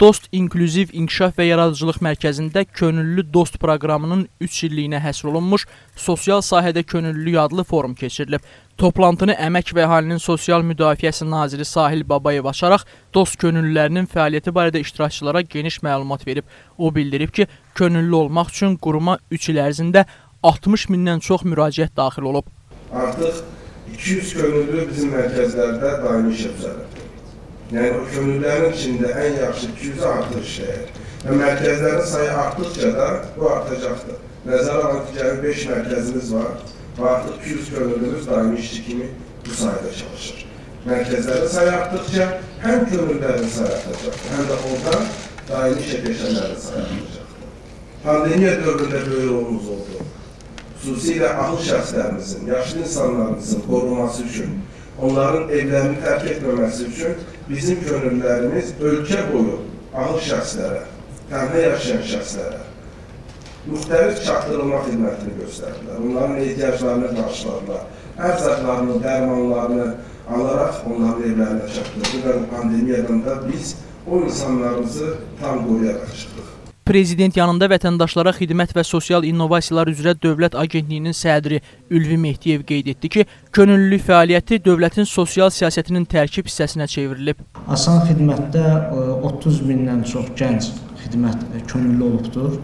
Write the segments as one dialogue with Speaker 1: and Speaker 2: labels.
Speaker 1: Dost İnklüziv İnkişaf və Yaradıcılıq Mərkəzində Könüllü Dost proqramının 3 illiyinə həsr olunmuş Sosial sahədə könüllülük adlı forum keçirilib. Toplantını Əmək və Əhalinin Sosial Müdafiəsi Naziri Sahil Babayev açaraq Dost könüllülərinin fəaliyyəti barədə iştirakçılara geniş məlumat verib. O bildirib ki, könüllü olmaq üçün quruma 3 il ərzində 60 mindən çox müraciət daxil olub.
Speaker 2: Artıq 200 könüllü bizim mərkəzlərdə daimi işə düzəlib. Yəni o könüllülərin içində ən yaxşı 200 artıq işləyir. Və mərkəzlərin sayı artdıqca da bu artacaqdır. Nəzərə alan ki, gəlin 5 mərkəzimiz var və artıq 200 könüllümüz daimi işçi kimi bu sayda çalışır. Mərkəzlərin sayı artdıqca həm könüllülərin sayı artacaqdır, həm də oradan daimi işə keçənlərin sayı artacaqdır. Pandemiya dövründə böyük rolumuz oldu. Xüsusilə ahıl şəxslərimizin, yaşlı insanlarımızın qorunması üçün onların evlərini tərk etməməsi üçün bizim könüllülərimiz ölkə boyu ahıl şəxslərə, tənha yaşayan şəxslərə müxtəlif çatdırılma xidmətini göstərdilər. Onların ehtiyaclarını qarşıladılar. Ərzaqlarını, dərmanlarını alaraq onların evlərinə çatdırdı və pandemiyadan da biz o insanlarımızı tam qoruyaraq çıxdıq.
Speaker 1: Prezident yanında vətəndaşlara xidmət və sosial innovasiyalar üzrə Dövlət Agentliyinin sədri Ülvi Mehdiyev qeyd etdi ki, könüllülük fəaliyyəti dövlətin sosial siyasətinin tərkib hissəsinə çevrilib.
Speaker 3: Asan xidmətdə 30 mindən çox gənc xidmət könüllü olubdur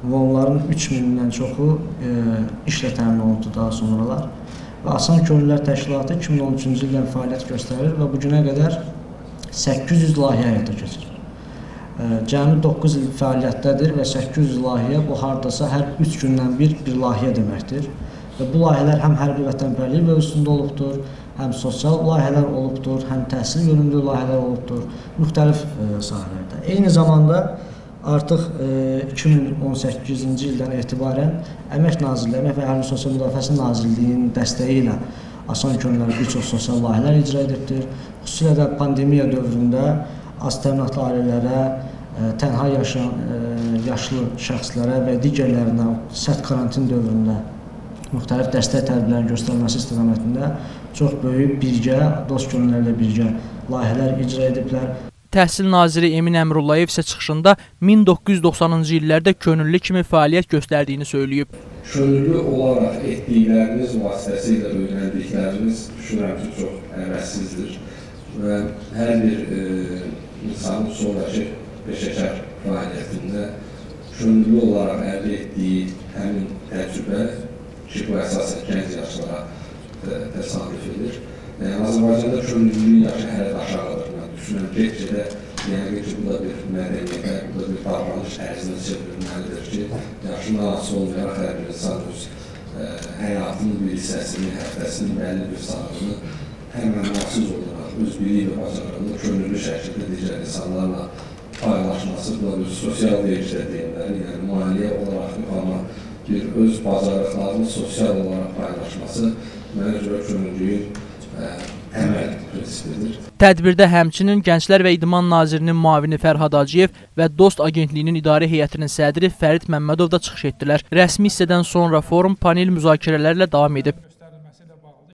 Speaker 3: və onların 3 mindən çoxu işlə təmin olundu daha sonralar. Və Asan Könüllülər Təşkilatı 2013-cü ildən fəaliyyət göstərir və bu günə qədər 800 layihə həyata keçirir. Cəmi 9 il fəaliyyətdədir və 800 layihə bu hardasa hər 3 gündən bir bir layihə deməkdir. Və bu layihələr həm hərbi vətənpərvərlik mövzusunda olubdur, həm sosial layihələr olubdur, həm təhsil yönümlü layihələr olubdur, müxtəlif e, sahələrdə. Eyni zamanda artıq e, 2018-ci ildən etibarən Əmək Nazirliyi, Əmək və Əhalinin Sosial Müdafiəsi Nazirliyinin dəstəyi ilə asan könüllər bir çox sosial layihələr icra edibdir. Xüsusilə də pandemiya dövründə az təminatlı ailələrə, tənha yaşayan ə, yaşlı şəxslərə və digərlərinə sərt karantin dövründə müxtəlif dəstək tədbirlərinin göstərilməsi istiqamətində çox böyük birgə, dost könüllərlə birgə layihələr icra ediblər.
Speaker 1: Təhsil naziri Emin Əmrullayev isə çıxışında 1990-cı illərdə könüllü kimi fəaliyyət göstərdiyini söyləyib.
Speaker 4: Könüllü olaraq etdiklərimiz vasitəsilə öyrəndiklərimiz düşünürəm ki, çox əvəzsizdir və hər bir e, insanın sonraki peşəkar fəaliyyətində könüllü olaraq əldə etdiyi həmin təcrübə ki, bu əsasən gənc yaşlara təsadüf edir. Yəni, Azərbaycanda könüllülüyün yaşı hələ də aşağıdır. Mən düşünürəm, getcə yəni ki, bu da bir mədəniyyətə, bu da bir davranış ərzinə çevrilməlidir ki, yaşından asılı olmayaraq hər bir insan öz ə, həyatının bir hissəsini, həftəsinin bəlli bir saatını həmənasız olaraq öz biliyi və bacarığını könüllü şəkildə digər insanlarla paylaşması, bu da bir sosial deyişlə deyimləri, yəni maliyyə olaraq amma bir öz bacarıqlarını sosial olaraq paylaşması mənə görə könüllüyün təməl prinsipidir.
Speaker 1: Tədbirdə həmçinin Gənclər və İdman Nazirinin müavini Fərhad Hacıyev və Dost Agentliyinin idarə heyətinin sədri Fərid Məmmədov da çıxış etdilər. Rəsmi hissədən sonra forum panel müzakirələrlə davam edib.